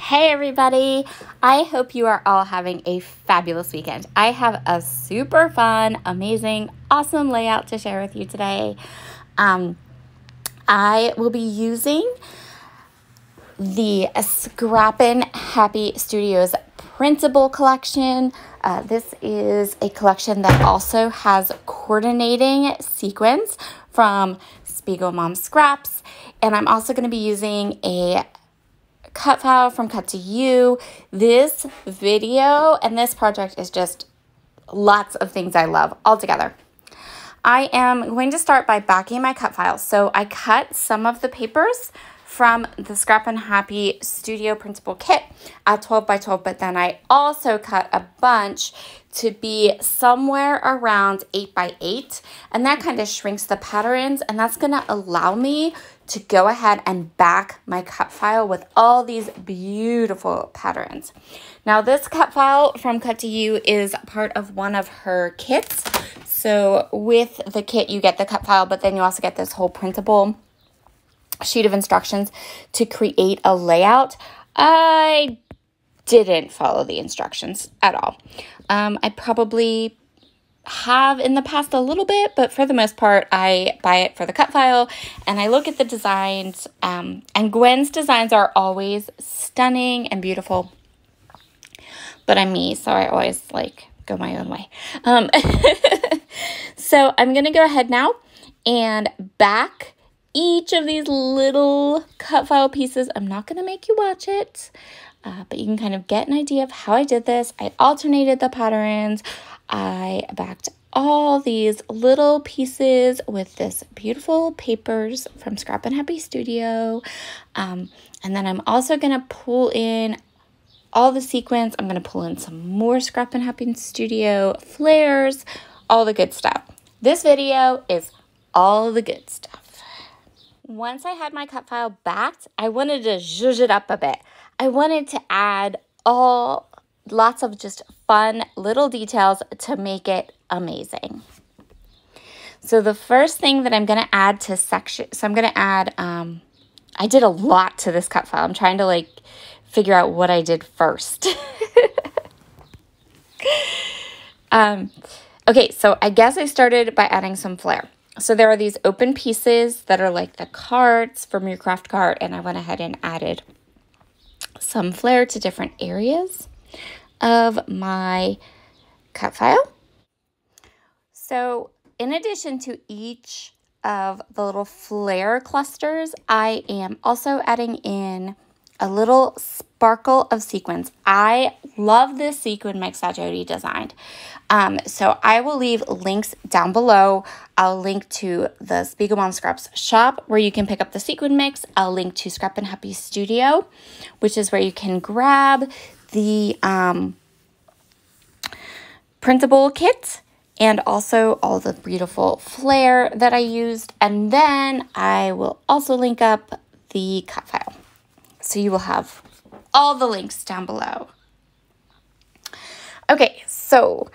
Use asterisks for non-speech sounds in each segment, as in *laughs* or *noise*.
Hey, everybody. I hope you are all having a fabulous weekend. I have a super fun, amazing, awesome layout to share with you today. Um, I will be using the Scrappin' Happy Studios printable collection. Uh, this is a collection that also has coordinating sequins from Spiegelmom Scraps. And I'm also going to be using a cut file from Cut to You. This video and this project is just lots of things I love all together. I am going to start by backing my cut file. So I cut some of the papers from the Scrappin' Happy Studio Printable Kit at 12 by 12, but then I also cut a bunch to be somewhere around 8 by 8, and that kind of shrinks the patterns, and that's going to allow me to go ahead and back my cut file with all these beautiful patterns. Now this cut file from Cut to You is part of one of her kits. So with the kit, you get the cut file, but then you also get this whole printable sheet of instructions to create a layout. I didn't follow the instructions at all. Um, I probably have in the past a little bit, but for the most part, I buy it for the cut file and I look at the designs. Um, and Gwen's designs are always stunning and beautiful. But I'm me, so I always like go my own way. Um, *laughs* so I'm to go ahead now and back each of these little cut file pieces. I'm not going to make you watch it, uh, but you can kind of get an idea of how I did this. I alternated the patterns. I backed all these little pieces with this beautiful papers from Scrappin' Happy Studio. Um, and then I'm also going to pull in all the sequins. I'm going to pull in some more Scrappin' Happy Studio flares, all the good stuff. This video is all the good stuff. Once I had my cut file backed, I wanted to zhuzh it up a bit. I wanted to add all lots of just fun little details to make it amazing. So the first thing that I'm going to add to section, so I'm going to add, um, I did a lot to this cut file. I'm trying to like figure out what I did first. *laughs* um, okay, so I guess I started by adding some flair. So there are these open pieces that are like the cards from your craft cart, and I went ahead and added some flair to different areas of my cut file. So in addition to each of the little flair clusters, I am also adding in a little sparkle of sequins. I love this sequin mix that Jody designed. Um, so I will leave links down below. I'll link to the Spiegelmom Scraps shop where you can pick up the sequin mix. I'll link to Scrappin' Happy Studio, which is where you can grab the um, printable kit and also all the beautiful flair that I used. And then I will also link up the cut file. So you will have all the links down below. Okay, so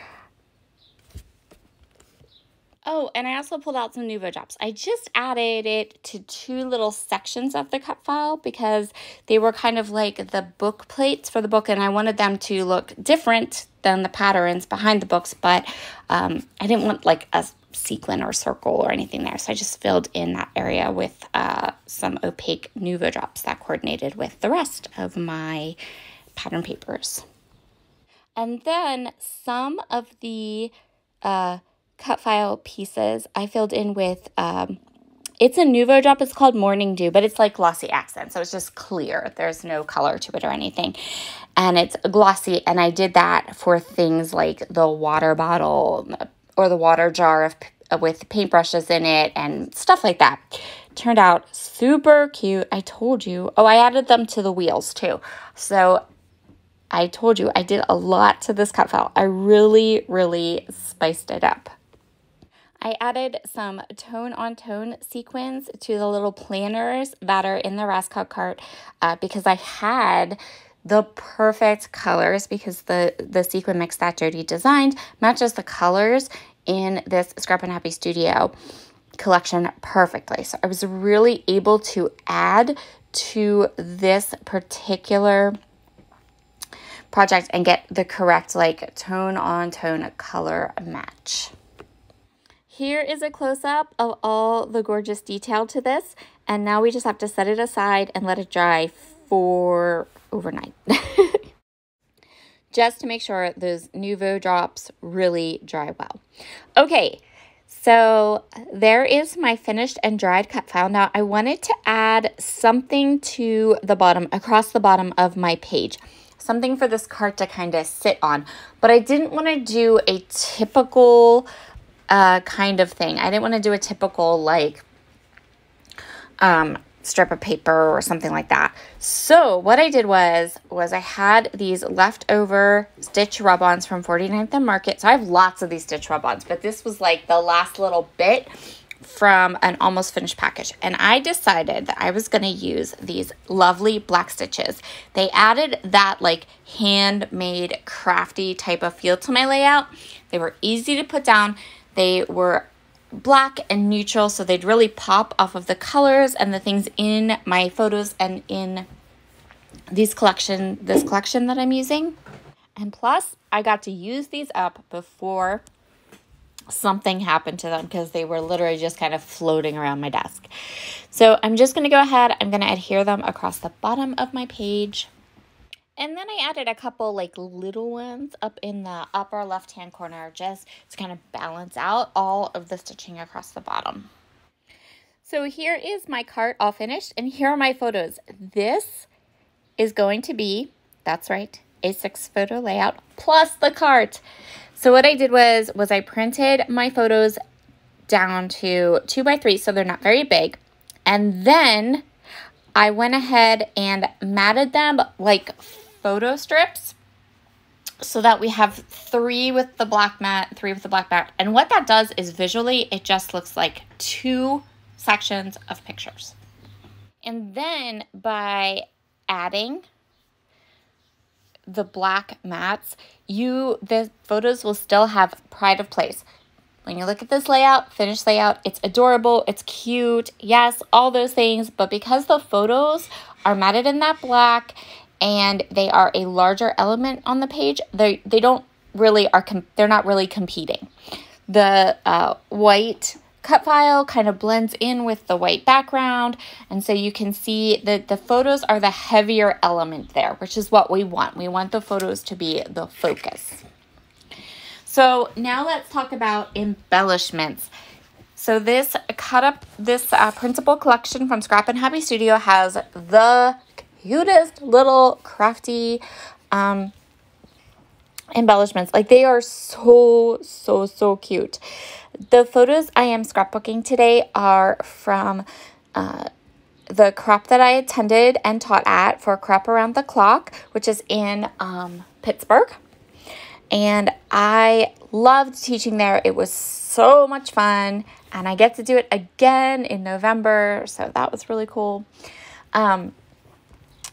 Oh, and I also pulled out some Nuvo drops. I just added it to two little sections of the cut file because they were kind of like the book plates for the book, and I wanted them to look different than the patterns behind the books, but um, I didn't want like a sequin or circle or anything there. So I just filled in that area with uh, some opaque Nuvo drops that coordinated with the rest of my pattern papers. And then some of the uh, cut file pieces I filled in with, um, it's a Nuvo drop. It's called Morning Dew, but it's like glossy accent. So it's just clear. There's no color to it or anything. And it's glossy. And I did that for things like the water bottle or the water jar of, with paintbrushes in it and stuff like that. Turned out super cute. I told you. Oh, I added them to the wheels too. So I told you I did a lot to this cut file. I really, really spiced it up. I added some tone on tone sequins to the little planners that are in the Rascal cart uh, because I had the perfect colors because the, the sequin mix that Jody designed matches the colors in this Scrappin' Happy Studio collection perfectly. So I was really able to add to this particular project and get the correct like tone on tone color match. Here is a close-up of all the gorgeous detail to this. And now we just have to set it aside and let it dry for overnight. *laughs* just to make sure those Nuvo drops really dry well. Okay, so there is my finished and dried cut file. Now I wanted to add something to the bottom, across the bottom of my page. Something for this card to kind of sit on. But I didn't want to do a typical uh, kind of thing. I didn't want to do a typical like um, strip of paper or something like that. So what I did was, was I had these leftover stitch rub-ons from 49th and Market. So I have lots of these stitch rub-ons, but this was like the last little bit from an almost finished package. And I decided that I was going to use these lovely black stitches. They added that like handmade crafty type of feel to my layout. They were easy to put down. They were black and neutral so they'd really pop off of the colors and the things in my photos and in these collection this collection that I'm using. And plus, I got to use these up before something happened to them because they were literally just kind of floating around my desk. So I'm just going to go ahead, I'm going to adhere them across the bottom of my page. And then I added a couple like little ones up in the upper left hand corner just to kind of balance out all of the stitching across the bottom. So here is my cart all finished and here are my photos. This is going to be, that's right, a six photo layout plus the cart. So what I did was, was I printed my photos down to two by three so they're not very big. And then I went ahead and matted them like photo strips so that we have three with the black mat, three with the black mat. And what that does is visually, it just looks like two sections of pictures. And then by adding the black mats, you the photos will still have pride of place. When you look at this layout, finished layout, it's adorable, it's cute, yes, all those things, but because the photos are matted in that black and they are a larger element on the page, they, they don't really are, they're not really competing. The uh, white cut file kind of blends in with the white background. And so you can see that the photos are the heavier element there, which is what we want. We want the photos to be the focus. So now let's talk about embellishments. So this cut up, this uh, printable collection from Scrappin' Happy Studio has the cutest little crafty um, embellishments. Like they are so, so, so cute. The photos I am scrapbooking today are from uh, the crop that I attended and taught at for Crop Around the Clock, which is in um, Pittsburgh. And I loved teaching there. It was so much fun. And I get to do it again in November. So that was really cool. Um,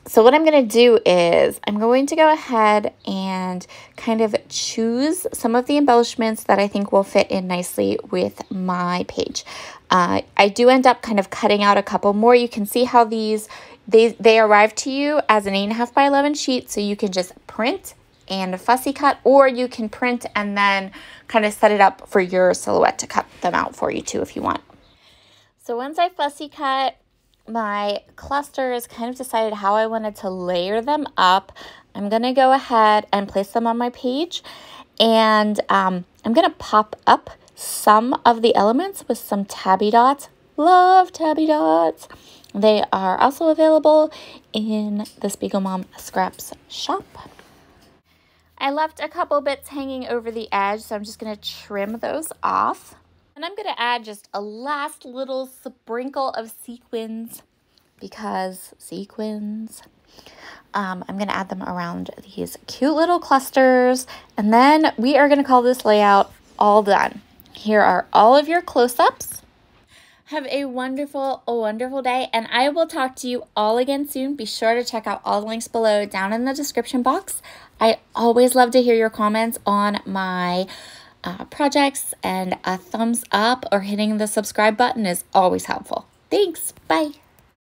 so what I'm going to do is I'm going to go ahead and kind of choose some of the embellishments that I think will fit in nicely with my page. Uh, I do end up kind of cutting out a couple more. You can see how these, they, they arrive to you as an 8.5 by 11 sheet, so you can just print and fussy cut, or you can print and then kind of set it up for your silhouette to cut them out for you too if you want. So once I fussy cut my clusters, kind of decided how I wanted to layer them up. I'm going to go ahead and place them on my page. And um, I'm going to pop up some of the elements with some tabby dots. Love tabby dots. They are also available in the Spiegelmom Scraps shop. I left a couple bits hanging over the edge, so I'm just going to trim those off. And I'm to add just a last little sprinkle of sequins because sequins. Um, I'm to add them around these cute little clusters. And then we are to call this layout all done. Here are all of your close-ups. Have a wonderful, wonderful day, and I will talk to you all again soon. Be sure to check out all the links below down in the description box. I always love to hear your comments on my uh, projects and a thumbs up or hitting the subscribe button is always helpful. Thanks. Bye.